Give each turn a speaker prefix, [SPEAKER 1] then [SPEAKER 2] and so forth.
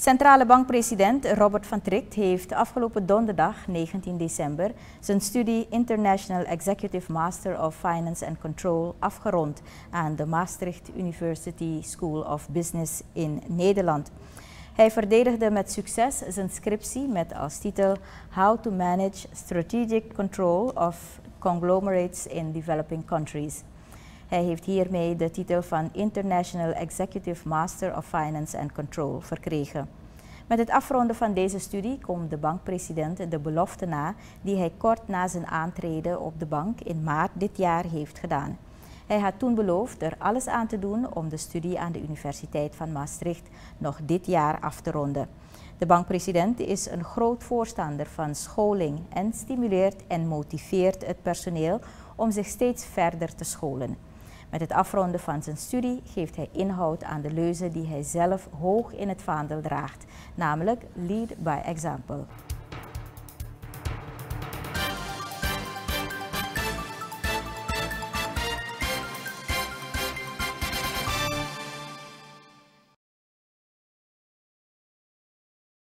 [SPEAKER 1] Centrale bankpresident Robert van Tricht heeft afgelopen donderdag 19 december zijn studie International Executive Master of Finance and Control afgerond aan de Maastricht University School of Business in Nederland. Hij verdedigde met succes zijn scriptie met als titel How to Manage Strategic Control of Conglomerates in Developing Countries. Hij heeft hiermee de titel van International Executive Master of Finance and Control verkregen. Met het afronden van deze studie komt de bankpresident de belofte na die hij kort na zijn aantreden op de bank in maart dit jaar heeft gedaan. Hij had toen beloofd er alles aan te doen om de studie aan de Universiteit van Maastricht nog dit jaar af te ronden. De bankpresident is een groot voorstander van scholing en stimuleert en motiveert het personeel om zich steeds verder te scholen. Met het afronden van zijn studie geeft hij inhoud aan de leuze die hij zelf hoog in het vaandel draagt, namelijk Lead by Example.